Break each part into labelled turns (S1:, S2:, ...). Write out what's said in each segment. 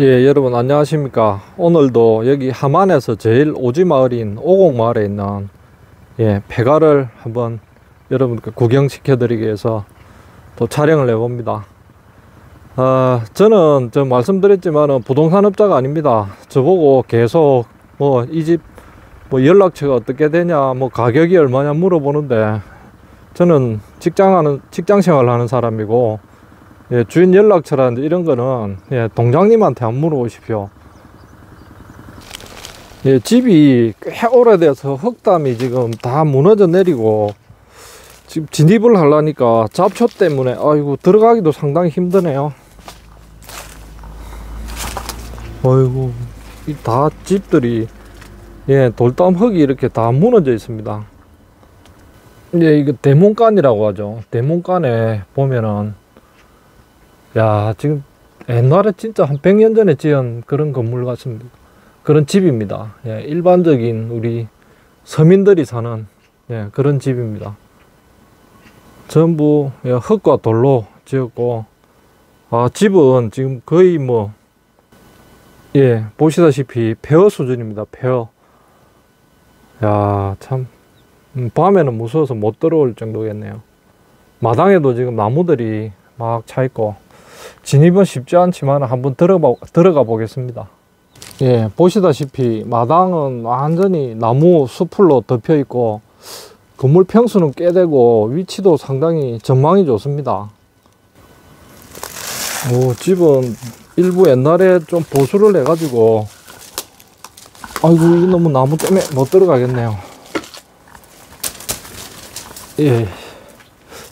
S1: 예, 여러분 안녕하십니까. 오늘도 여기 함안에서 제일 오지 마을인 오곡 마을에 있는 예, 폐가를 한번 여러분께 구경시켜 드리기 위해서 또 촬영을 해 봅니다. 아, 저는 저 말씀드렸지만은 부동산업자가 아닙니다. 저보고 계속 뭐 이 집 뭐 연락처가 어떻게 되냐, 뭐 가격이 얼마냐 물어보는데 저는 직장 하는 직장 생활하는 사람이고 예, 주인 연락처라든지 이런 거는 예, 동장님한테 안 물어보십시오. 예, 집이 꽤 오래돼서 흙담이 지금 다 무너져 내리고 지금 진입을 하려니까 잡초 때문에 아이고 들어가기도 상당히 힘드네요. 아이고 이 다 집들이 예 돌담 흙이 이렇게 다 무너져 있습니다. 예 이거 대문간이라고 하죠. 대문간에 보면은 야 지금 옛날에 진짜 한 100년 전에 지은 그런 건물 같습니다. 그런 집입니다. 예, 일반적인 우리 서민들이 사는 예, 그런 집입니다. 전부 예, 흙과 돌로 지었고 아, 집은 지금 거의 뭐 예, 보시다시피 폐허 수준입니다. 폐허. 야, 참 음, 밤에는 무서워서 못 들어올 정도겠네요. 마당에도 지금 나무들이 막 차 있고 진입은 쉽지 않지만 한번 들어가, 들어가 보겠습니다. 예, 보시다시피 마당은 완전히 나무 수풀로 덮여 있고 건물 평수는 꽤 되고 위치도 상당히 전망이 좋습니다. 오, 집은 일부 옛날에 좀 보수를 해 가지고 아이고 이거 너무 나무 때문에 못 들어가겠네요. 예,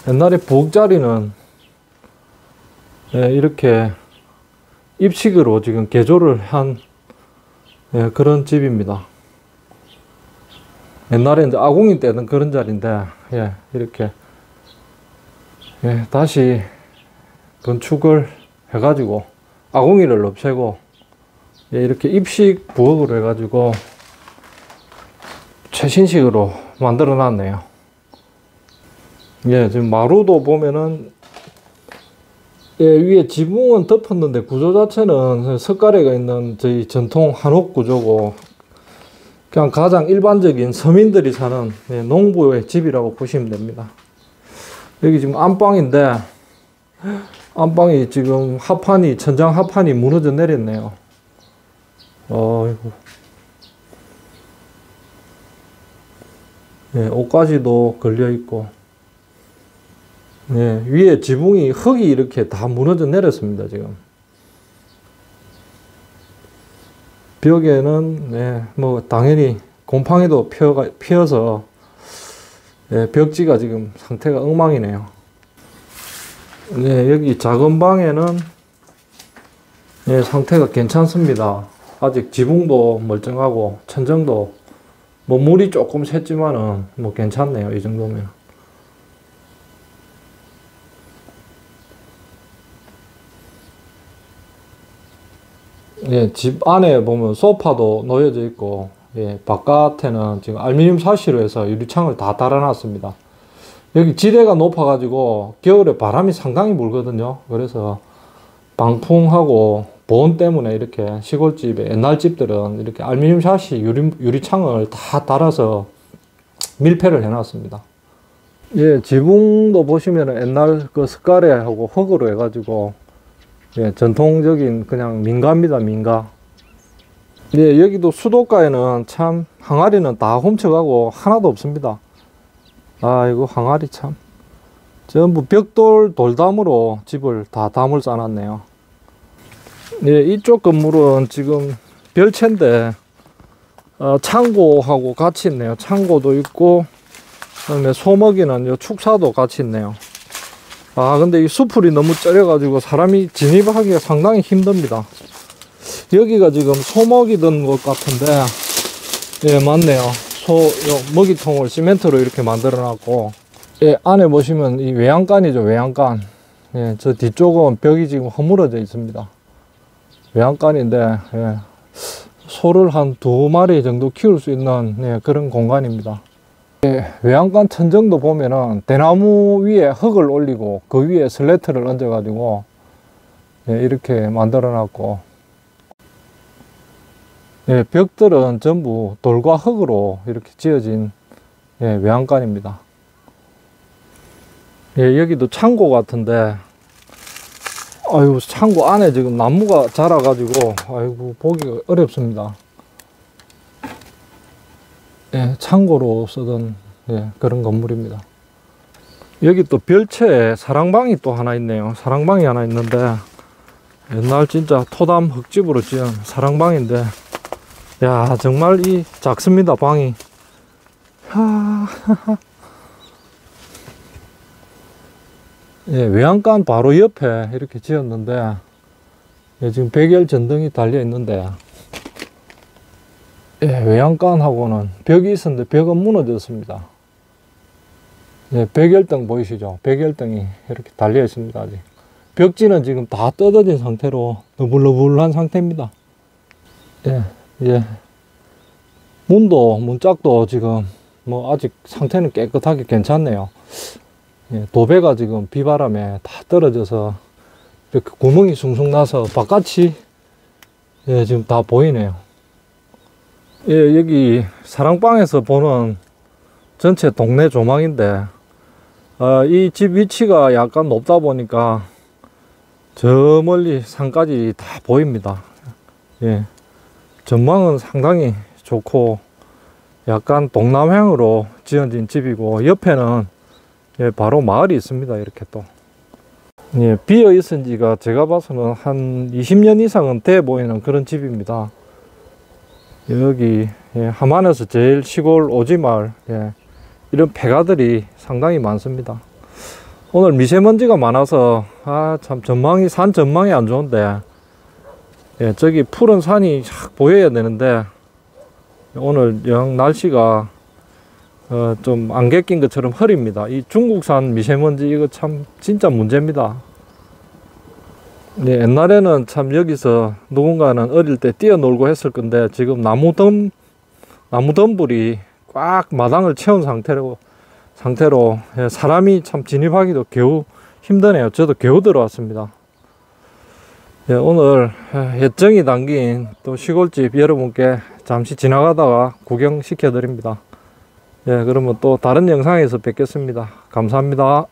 S1: 옛날에 부엌자리는 예, 이렇게 입식으로 지금 개조를 한 예, 그런 집입니다. 옛날에 이제 아궁이 때는 그런 자리인데, 예, 이렇게, 예, 다시 건축을 해가지고, 아궁이를 없애고, 예, 이렇게 입식 부엌으로 해가지고, 최신식으로 만들어 놨네요. 예, 지금 마루도 보면은, 예, 위에 지붕은 덮었는데 구조 자체는 석가래가 있는 저희 전통 한옥 구조고, 그냥 가장 일반적인 서민들이 사는 예, 농부의 집이라고 보시면 됩니다. 여기 지금 안방인데 안방이 지금 하판이 천장 하판이 무너져 내렸네요. 어이고. 예, 옷가지도 걸려 있고 예, 위에 지붕이 흙이 이렇게 다 무너져 내렸습니다 지금. 벽에는 네, 뭐 당연히 곰팡이도 피어가, 피어서 네, 벽지가 지금 상태가 엉망이네요. 네, 여기 작은 방에는 네, 상태가 괜찮습니다. 아직 지붕도 멀쩡하고 천정도 뭐 물이 조금 샜지만은 뭐 괜찮네요. 이 정도면. 예, 집 안에 보면 소파도 놓여져 있고, 예, 바깥에는 지금 알루미늄 사시로 해서 유리창을 다 달아놨습니다. 여기 지대가 높아가지고 겨울에 바람이 상당히 불거든요. 그래서 방풍하고 보온 때문에 이렇게 시골집에 옛날 집들은 이렇게 알루미늄 샤시 유리, 유리창을 다 달아서 밀폐를 해놨습니다. 예, 지붕도 보시면 옛날 그 스카레하고 흙으로 해가지고 예, 전통적인 그냥 민가입니다, 민가. 예, 여기도 수도가에는 참 항아리는 다 훔쳐가고 하나도 없습니다. 아, 이거 항아리 참. 전부 벽돌 돌담으로 집을 다 담을 쌓았네요. 예, 이쪽 건물은 지금 별채인데, 어, 창고하고 같이 있네요. 창고도 있고, 그다음에 소먹이는 요 축사도 같이 있네요. 아 근데 이 수풀이 너무 쩌려가지고 사람이 진입하기가 상당히 힘듭니다. 여기가 지금 소먹이던 것 같은데 예 맞네요. 소 먹이통을 시멘트로 이렇게 만들어 놨고 예 안에 보시면 이 외양간이죠 외양간. 예 저 뒤쪽은 벽이 지금 허물어져 있습니다. 외양간인데 예, 소를 한 두 마리 정도 키울 수 있는 예, 그런 공간입니다. 예, 외양간 천정도 보면은 대나무 위에 흙을 올리고 그 위에 슬레트를 얹어 가지고 예, 이렇게 만들어 놨고 예, 벽들은 전부 돌과 흙으로 이렇게 지어진 예, 외양간입니다. 예, 여기도 창고 같은데 아유 창고 안에 지금 나무가 자라 가지고 아이고 보기가 어렵습니다. 예, 창고로 쓰던 예, 그런 건물입니다. 여기 또 별채에 사랑방이 또 하나 있네요. 사랑방이 하나 있는데 옛날 진짜 토담 흙집으로 지은 사랑방인데 야 정말 이 작습니다 방이. 하... 예, 외양간 바로 옆에 이렇게 지었는데 예, 지금 백열 전등이 달려 있는데 예, 외양간하고는 벽이 있었는데 벽은 무너졌습니다. 예, 백열등 보이시죠? 백열등이 이렇게 달려 있습니다. 아직. 벽지는 지금 다 뜯어진 상태로 너불너불한 상태입니다. 예, 예. 문도, 문짝도 지금 뭐 아직 상태는 깨끗하게 괜찮네요. 예, 도배가 지금 비바람에 다 떨어져서 이렇게 구멍이 숭숭 나서 바깥이 예, 지금 다 보이네요. 예, 여기 사랑방에서 보는 전체 동네 조망인데 어, 이집 위치가 약간 높다 보니까 저 멀리 산까지 다 보입니다. 예, 전망은 상당히 좋고 약간 동남향으로 지어진 집이고 옆에는 예, 바로 마을이 있습니다. 이렇게 또. 예, 비어 있은 지가 제가 봐서는 한 20년 이상은 돼 보이는 그런 집입니다. 여기 예, 함안에서 제일 시골 오지마을 예, 이런 폐가들이 상당히 많습니다. 오늘 미세먼지가 많아서 아 참 전망이 산 전망이 안 좋은데 예, 저기 푸른 산이 쫙 보여야 되는데 오늘 영 날씨가 어, 좀 안개 낀 것처럼 흐립니다. 이 중국산 미세먼지 이거 참 진짜 문제입니다. 네, 옛날에는 참 여기서 누군가는 어릴 때 뛰어놀고 했을 건데 지금 나무 덤 나무 덤불이 꽉 마당을 채운 상태로 상태로 예, 사람이 참 진입하기도 겨우 힘드네요. 저도 겨우 들어왔습니다. 예, 오늘 예정이 담긴 또 시골집 여러분께 잠시 지나가다가 구경시켜 드립니다. 예, 그러면 또 다른 영상에서 뵙겠습니다. 감사합니다.